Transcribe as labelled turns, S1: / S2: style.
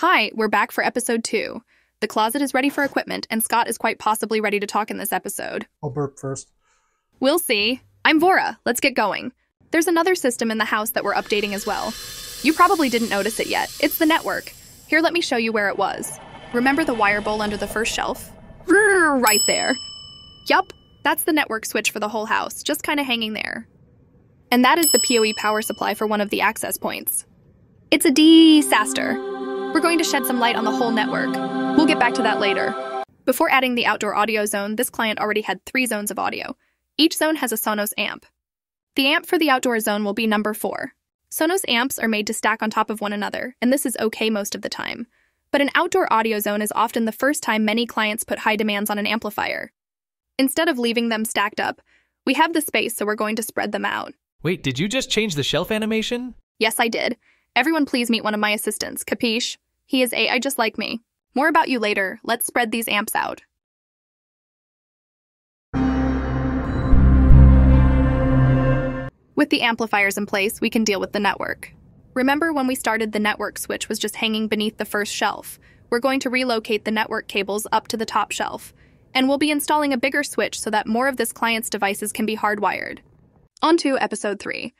S1: Hi, we're back for episode two. The closet is ready for equipment, and Scott is quite possibly ready to talk in this episode.
S2: I'll burp first.
S1: We'll see. I'm Vora. Let's get going. There's another system in the house that we're updating as well. You probably didn't notice it yet. It's the network. Here, let me show you where it was. Remember the wire bowl under the first shelf? Right there. Yup, that's the network switch for the whole house, just kind of hanging there. And that is the PoE power supply for one of the access points. It's a disaster. We're going to shed some light on the whole network. We'll get back to that later. Before adding the outdoor audio zone, this client already had three zones of audio. Each zone has a Sonos amp. The amp for the outdoor zone will be number 4. Sonos amps are made to stack on top of one another, and this is okay most of the time. But an outdoor audio zone is often the first time many clients put high demands on an amplifier. Instead of leaving them stacked up, we have the space, so we're going to spread them out.
S3: Wait, did you just change the shelf animation?
S1: Yes, I did. Everyone please meet one of my assistants, KaPeesh? He is AI just like me. More about you later. Let's spread these amps out. With the amplifiers in place, we can deal with the network. Remember when we started the network switch was just hanging beneath the first shelf? We're going to relocate the network cables up to the top shelf, and we'll be installing a bigger switch so that more of this client's devices can be hardwired. On to episode 3.